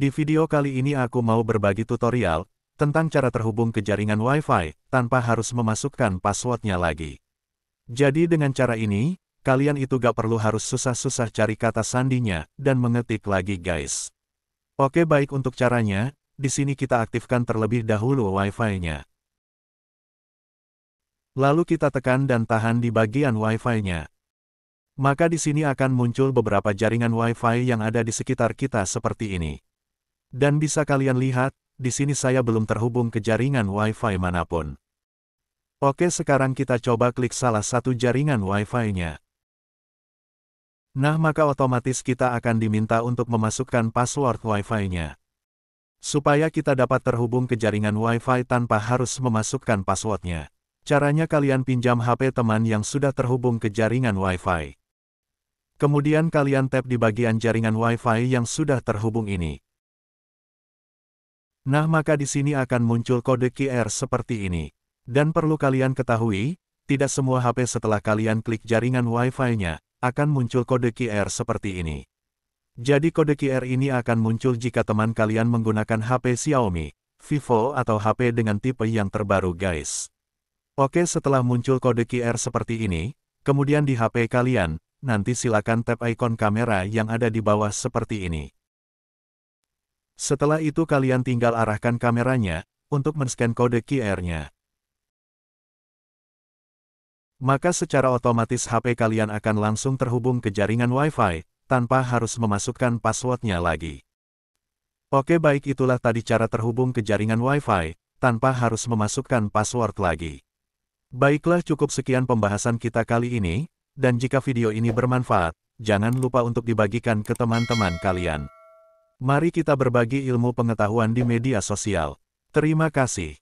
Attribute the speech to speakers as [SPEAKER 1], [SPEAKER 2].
[SPEAKER 1] Di video kali ini aku mau berbagi tutorial tentang cara terhubung ke jaringan Wi-Fi tanpa harus memasukkan passwordnya lagi. Jadi dengan cara ini, kalian itu gak perlu harus susah-susah cari kata sandinya dan mengetik lagi guys. Oke baik untuk caranya, di sini kita aktifkan terlebih dahulu Wi-Fi-nya. Lalu kita tekan dan tahan di bagian Wi-Fi-nya. Maka di sini akan muncul beberapa jaringan Wi-Fi yang ada di sekitar kita seperti ini. Dan bisa kalian lihat, di sini saya belum terhubung ke jaringan Wi-Fi mana pun. Oke sekarang kita coba klik salah satu jaringan Wi-Fi-nya. Nah maka otomatis kita akan diminta untuk memasukkan password Wi-Fi-nya. Supaya kita dapat terhubung ke jaringan Wi-Fi tanpa harus memasukkan passwordnya. Caranya kalian pinjam HP teman yang sudah terhubung ke jaringan Wi-Fi. Kemudian kalian tap di bagian jaringan Wi-Fi yang sudah terhubung ini. Nah maka di sini akan muncul kode QR seperti ini. Dan perlu kalian ketahui, tidak semua HP setelah kalian klik jaringan Wi-Fi-nya, akan muncul kode QR seperti ini. Jadi kode QR ini akan muncul jika teman kalian menggunakan HP Xiaomi, Vivo atau HP dengan tipe yang terbaru guys. Oke setelah muncul kode QR seperti ini, kemudian di HP kalian, nanti silakan tap ikon kamera yang ada di bawah seperti ini. Setelah itu kalian tinggal arahkan kameranya, untuk men-scan kode QR-nya. Maka secara otomatis HP kalian akan langsung terhubung ke jaringan Wi-Fi, tanpa harus memasukkan passwordnya lagi. Oke baik itulah tadi cara terhubung ke jaringan Wi-Fi, tanpa harus memasukkan password lagi. Baiklah cukup sekian pembahasan kita kali ini, dan jika video ini bermanfaat, jangan lupa untuk dibagikan ke teman-teman kalian. Mari kita berbagi ilmu pengetahuan di media sosial. Terima kasih.